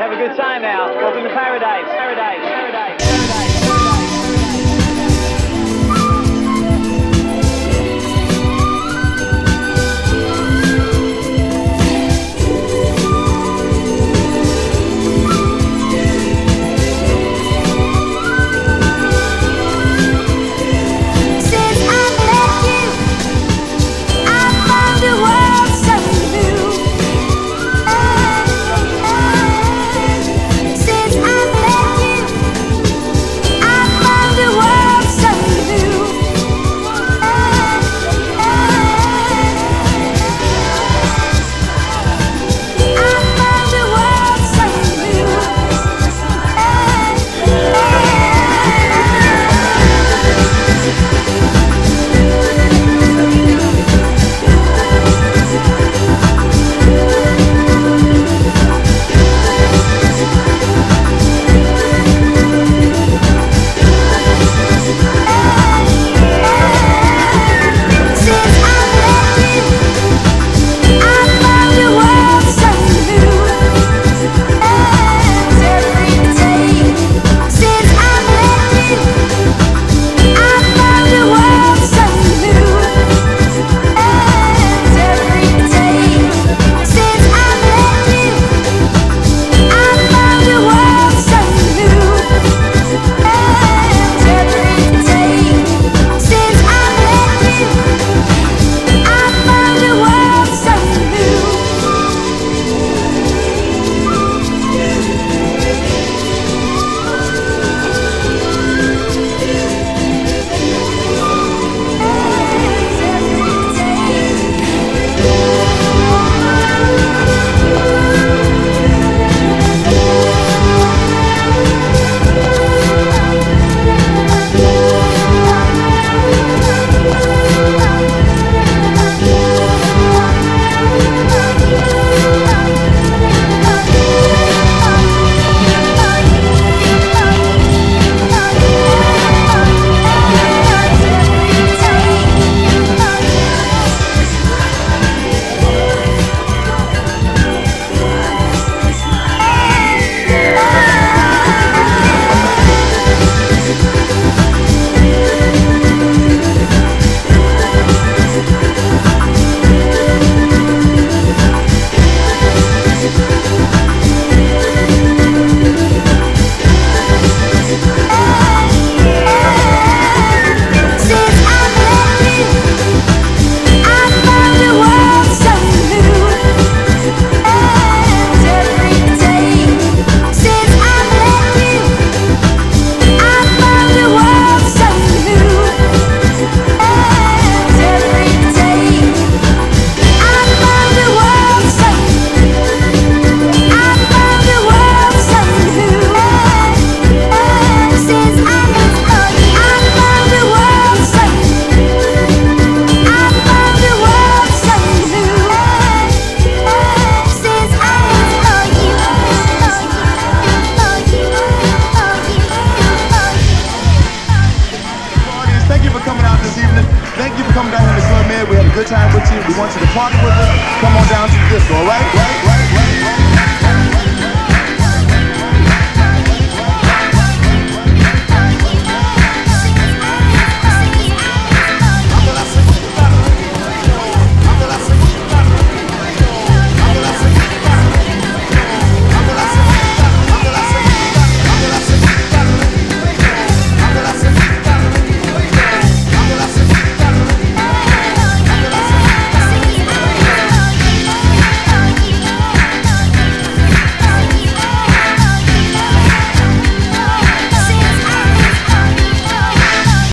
Have a good time now. Welcome to. Paradise. Paradise. paradise.